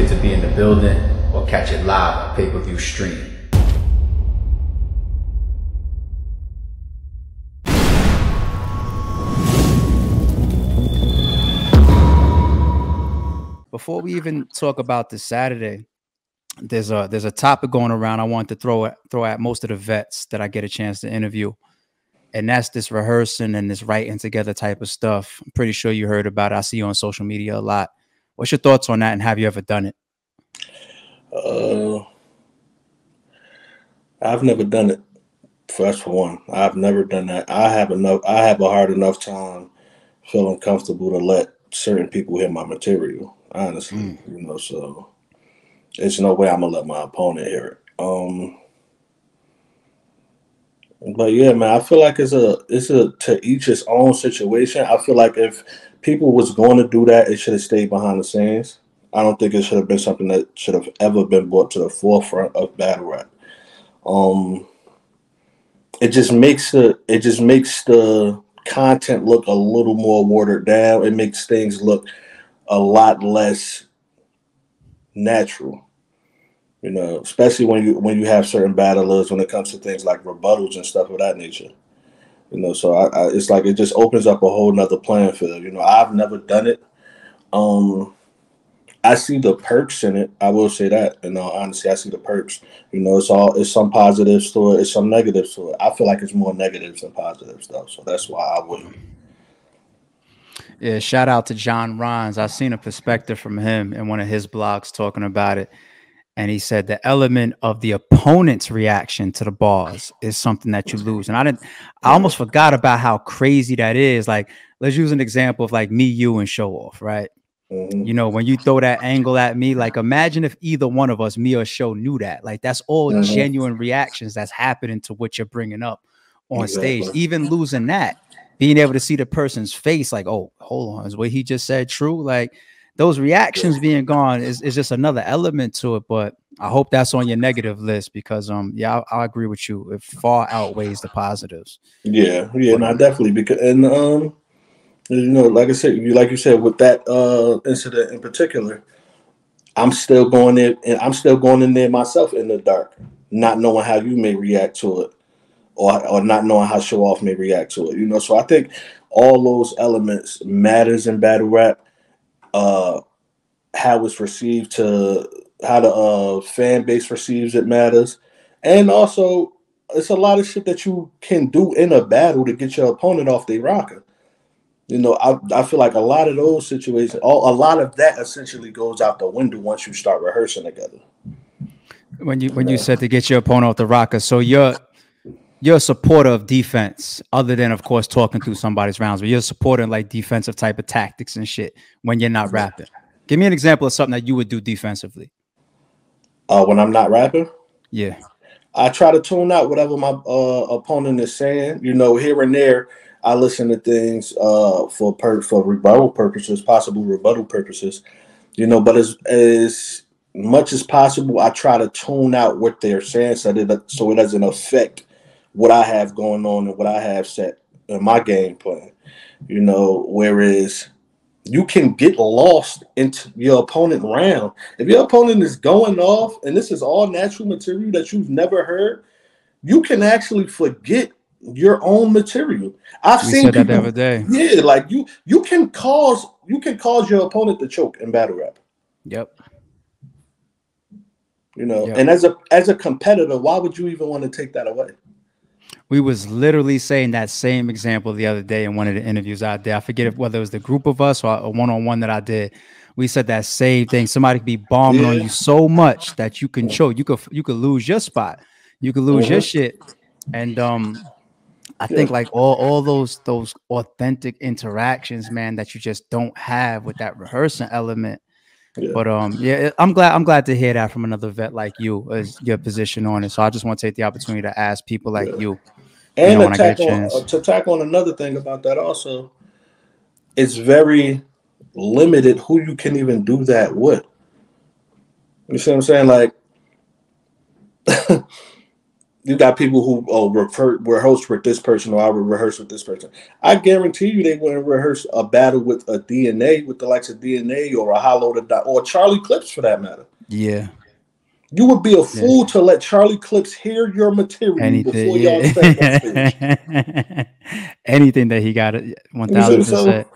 ticket to be in the building or catch it live on pay-per-view stream. Before we even talk about this Saturday, there's a there's a topic going around I want to throw at throw at most of the vets that I get a chance to interview. And that's this rehearsing and this writing together type of stuff. I'm pretty sure you heard about it. I see you on social media a lot. What's your thoughts on that and have you ever done it? Uh I've never done it. First for one. I've never done that. I have enough I have a hard enough time feeling comfortable to let certain people hear my material, honestly. Mm. You know, so it's no way I'm gonna let my opponent hear it. Um, but yeah, man, I feel like it's a it's a to each his own situation. I feel like if people was going to do that, it should have stayed behind the scenes. I don't think it should have been something that should have ever been brought to the forefront of battle rap. Um, it just makes the it just makes the content look a little more watered down. It makes things look a lot less natural. You know, especially when you when you have certain battlers when it comes to things like rebuttals and stuff of that nature. You know, so I, I, it's like it just opens up a whole nother playing field. You know, I've never done it. Um, I see the perks in it. I will say that. You know, honestly, I see the perks. You know, it's all it's some positives to it, it's some negatives to it. I feel like it's more negatives than positives though. So that's why I wouldn't. Yeah, shout out to John Rhines. I've seen a perspective from him in one of his blogs talking about it. And he said the element of the opponent's reaction to the balls is something that you lose. And I didn't, I almost forgot about how crazy that is. Like, let's use an example of like me, you, and show off, right? Mm-hmm. You know, when you throw that angle at me, like imagine if either one of us, me or show, knew that. Like, that's all mm-hmm. genuine reactions that's happening to what you're bringing up on exactly. stage. Even losing that, being able to see the person's face, like, oh, hold on, is what he just said true? Like, those reactions being gone is, is just another element to it. But I hope that's on your negative list because um yeah, I, I agree with you. It far outweighs the positives. Yeah, yeah, no, definitely because and um you know, like I said, you like you said with that uh incident in particular, I'm still going in and I'm still going in there myself in the dark, not knowing how you may react to it. Or, or not knowing how show off may react to it. You know, so I think all those elements matters in battle rap uh, how it's received to how the uh, fan base receives it matters, and also it's a lot of shit that you can do in a battle to get your opponent off their rocker. You know, I, I feel like a lot of those situations, all, a lot of that essentially goes out the window once you start rehearsing together. When you when you said to get your opponent off the rocker, so you're you're a supporter of defense, other than of course talking through somebody's rounds, but you're supporting like defensive type of tactics and shit when you're not rapping. Give me an example of something that you would do defensively. Uh, when I'm not rapping, yeah, I try to tune out whatever my uh, opponent is saying. You know, here and there, I listen to things uh, for per- for rebuttal purposes, possible rebuttal purposes. You know, but as as much as possible, I try to tune out what they're saying so that so it doesn't affect what I have going on and what I have set in my game plan. You know, whereas you can get lost into your opponent round. If your opponent is going off and this is all natural material that you've never heard, you can actually forget your own material. I've we seen people, that the other day. Yeah, like you you can cause you can cause your opponent to choke in battle rap. Yep. You know, yep. and as a as a competitor, why would you even want to take that away? We was literally saying that same example the other day in one of the interviews out there. I forget if whether it was the group of us or a one-on-one that I did. We said that same thing. Somebody could be bombing yeah. on you so much that you can choke. You could you could lose your spot. You could lose mm-hmm. your shit. And um I yeah. think like all, all those those authentic interactions, man, that you just don't have with that rehearsing element. Yeah. But um, yeah, I'm glad I'm glad to hear that from another vet like you as your position on it. So I just want to take the opportunity to ask people like you and you know, on, to tack on another thing about that also, it's very limited who you can even do that with. You see what I'm saying? Like, you got people who oh refer, rehearse with this person or I would rehearse with this person. I guarantee you they wouldn't rehearse a battle with a DNA with the likes of DNA or a Hollow Da or Charlie Clips for that matter. Yeah. You would be a fool yeah. to let Charlie Clips hear your material Anything, before y'all step Anything that he got one thousand percent.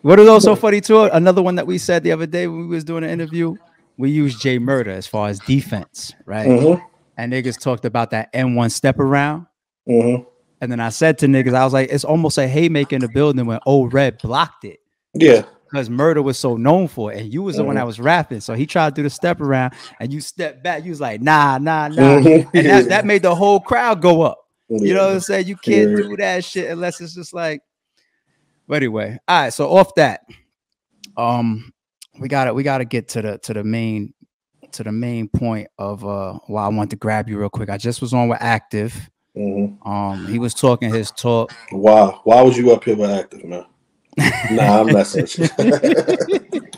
What is also funny too? Another one that we said the other day when we was doing an interview, we used Jay Murder as far as defense, right? Mm-hmm and niggas talked about that N1 step around. Mm-hmm. And then I said to niggas, I was like, it's almost a haymaker in the building when O Red blocked it. Yeah. Because murder was so known for it. And you was the mm-hmm. one that was rapping. So he tried to do the step around and you step back. You was like, nah, nah, nah. Mm-hmm. And that, that made the whole crowd go up. Yeah. You know what I'm saying? You can't yeah. do that shit unless it's just like, but anyway. All right. So off that, um, we gotta we gotta get to the to the main to the main point of uh why I want to grab you real quick. I just was on with Aktive. Mm-hmm. Um, he was talking his talk. Why? Why was you up here with Aktive, man? nah, I'm not messing.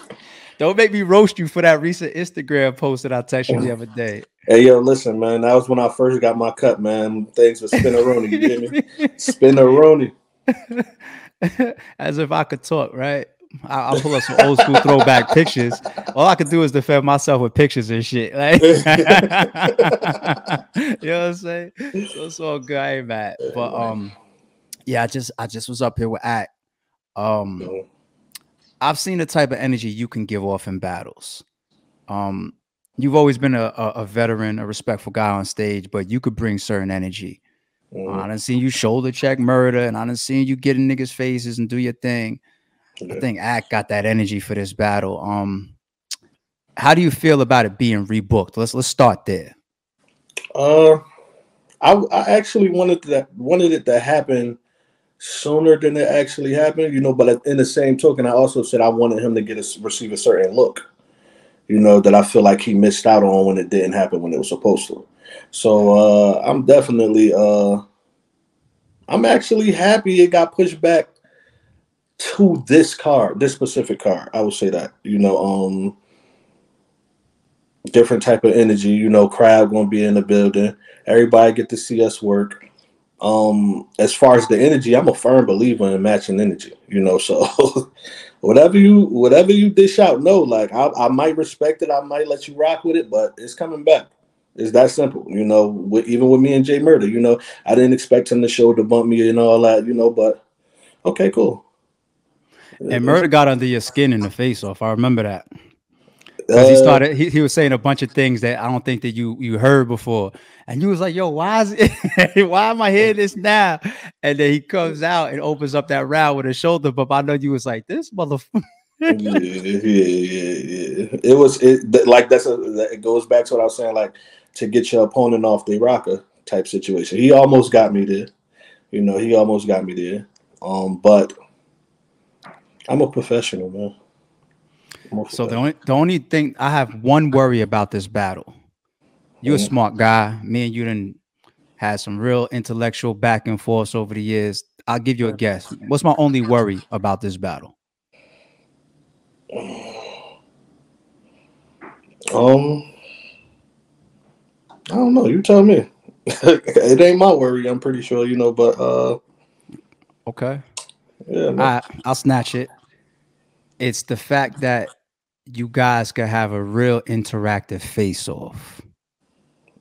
Don't make me roast you for that recent Instagram post that I texted you the other day. Hey yo, listen, man. That was when I first got my cut, man. Things were spinneroonie. You get me? Spinneroonie. As if I could talk, right? I'll pull up some old school throwback pictures. All I can do is defend myself with pictures and shit. Like, you know what I'm saying? So it's all good. I ain't mad. But um, yeah, I just I just was up here with Act. Um, I've seen the type of energy you can give off in battles. Um, you've always been a, a, a veteran, a respectful guy on stage, but you could bring certain energy. Mm-hmm. I done seen you shoulder check murder, and I done seen you get in niggas' faces and do your thing. I think Act got that energy for this battle. Um, how do you feel about it being rebooked? Let's let's start there. Uh, I I actually wanted that wanted it to happen sooner than it actually happened. You know, but in the same token, I also said I wanted him to get a receive a certain look. You know that I feel like he missed out on when it didn't happen when it was supposed to. So uh, I'm definitely uh, I'm actually happy it got pushed back to this car, this specific car. I would say that. You know, um different type of energy, you know, crowd gonna be in the building. Everybody get to see us work. Um, as far as the energy, I'm a firm believer in matching energy, you know, so whatever you whatever you dish out, no, like I, I might respect it, I might let you rock with it, but it's coming back. It's that simple, you know. With, even with me and Jay Murder, you know, I didn't expect him to show to bump me and all that, you know. But okay, cool. And Murder got under your skin in the face off. I remember that. Because he uh, started, he, he was saying a bunch of things that I don't think that you you heard before, and you was like, "Yo, why is it? why am I hearing this now?" And then he comes out and opens up that round with his shoulder. But I know you was like, "This motherfucker." yeah, yeah, yeah, yeah. It was it like that's a it goes back to what I was saying, like to get your opponent off the rocker type situation. He almost got me there. You know, he almost got me there. Um, but I'm a professional, man. So the only the only thing I have one worry about this battle. You're mm-hmm. a smart guy. Me and you didn't had some real intellectual back and forth over the years. I'll give you a guess. What's my only worry about this battle? Um, I don't know. You tell me. it ain't my worry. I'm pretty sure you know, but uh, okay. Yeah, I I'll snatch it. It's the fact that you guys could have a real interactive face off.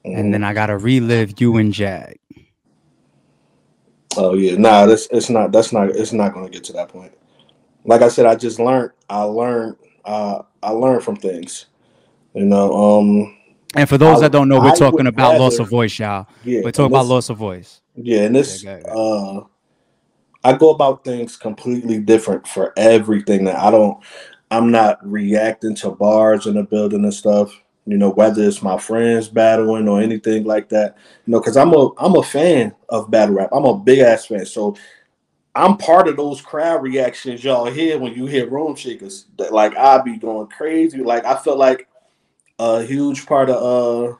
Mm. And then I gotta relive you and Jag. Oh yeah, nah, that's it's not that's not it's not gonna get to that point. Like I said, I just learned I learned uh I learned from things. You know, um and for those I, that don't know, we're I talking about rather, loss of voice, y'all. Yeah, we're talking about loss of voice. Yeah, and this okay, uh I go about things completely different for everything that I don't I'm not reacting to bars in the building and stuff, you know, whether it's my friends battling or anything like that. You know, because I'm a I'm a fan of battle rap. I'm a big ass fan. So I'm part of those crowd reactions y'all hear when you hear room shakers. That like I be going crazy. Like I feel like a huge part of uh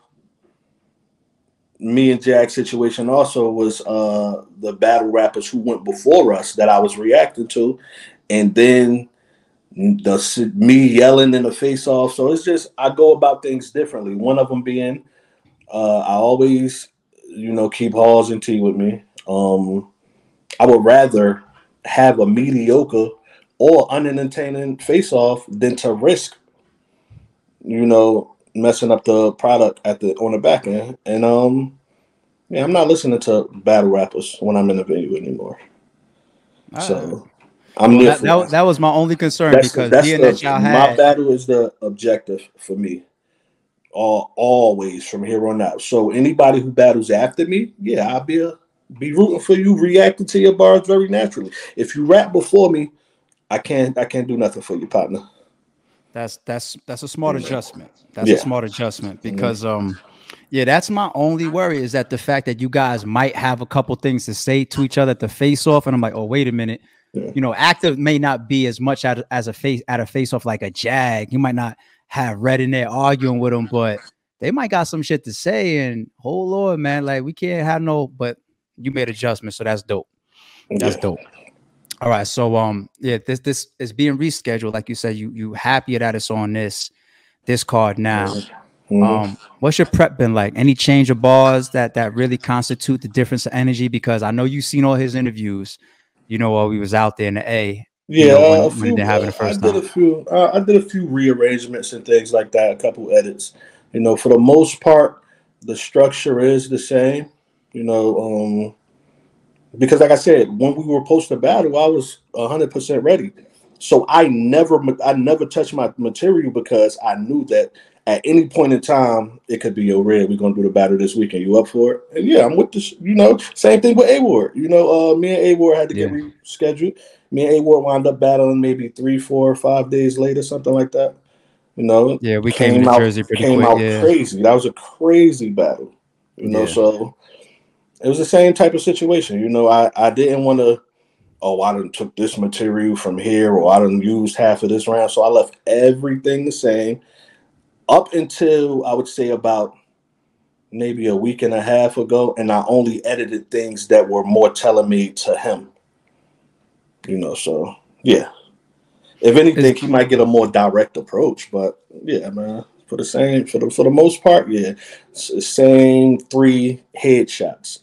me and Jack's situation also was uh the battle rappers who went before us that I was reacting to, and then the me yelling in the face off. So it's just I go about things differently. One of them being uh, I always you know, keep Halls and tea with me. Um, I would rather have a mediocre or unentertaining face off than to risk, you know, messing up the product at the on the back end. And um, yeah, I'm not listening to battle rappers when I'm in the venue anymore. So I'm Well, that, that, that. was my only concern That's, because that's the, that y'all my battle is the objective for me. All always from here on out. So anybody who battles after me, yeah, I'll be a, be rooting for you, reacting to your bars very naturally. If you rap before me, I can't I can't do nothing for you, partner. That's that's that's a smart adjustment. That's Yeah. a smart adjustment because um yeah, that's my only worry is that the fact that you guys might have a couple things to say to each other at the face off, and I'm like, oh wait a minute, Yeah. you know, Aktive may not be as much at, as a face at a face off like a jag. You might not have red in there arguing with them, but they might got some shit to say. And oh lord, man, like we can't have no. But you made adjustments, so that's dope. That's Yeah. dope. All right, so um, yeah, this this is being rescheduled. Like you said, you you happy that it's on this this card now. Mhm. Um, what's your prep been like? Any change of bars that that really constitute the difference of energy? Because I know you've seen all his interviews. You know, while we was out there in the A. you Yeah, know, when- a few, they having the uh, I did time. a few. Uh, I did a few rearrangements and things like that. A couple edits. You know, for the most part, the structure is the same. You know, um, because like I said, when we were post to battle, I was hundred percent ready. So I never, I never touched my material because I knew that at any point in time it could be your red. We're gonna do the battle this weekend. You up for it? And yeah, I'm with this. You know, same thing with A Ward. You know, uh, me and A Ward had to get Yeah. rescheduled. Me and A Ward wound up battling maybe three, four, five days later, something like that. You know, Yeah, we came, into out, Jersey pretty came quick. out Yeah, crazy. That was a crazy battle. You know, Yeah. so it was the same type of situation. You know, I, I didn't want to, oh, I done took this material from here or I done used half of this round. So I left everything the same up until I would say about maybe a week and a half ago. And I only edited things that were more telling me to him. You know, so yeah. If anything, he might get a more direct approach, but yeah, man. For the same, for the for the most part, yeah, same three headshots.